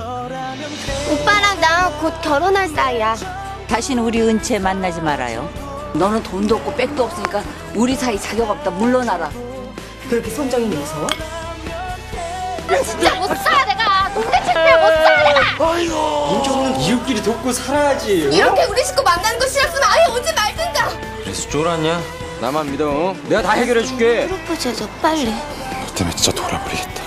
오빠랑 나 곧 결혼할 사이야. 다시는 우리 은채 만나지 말아요. 너는 돈도 없고 백도 없으니까 우리 사이 자격 없다 물러나라. 그렇게 손정이 무서워? 진짜 못 살아 내가. 동네 창피해 못 살아 내가. 인정은 이웃끼리 돕고 살아야지. 이렇게 우리 식구 만나는 거 싫었으면 아예 오지 말든가. 그래서 쫄았냐? 나만 믿어. 어? 내가 다 해결해 줄게. 프로포즈 해줘 빨리. 너 때문에 진짜 돌아버리겠다.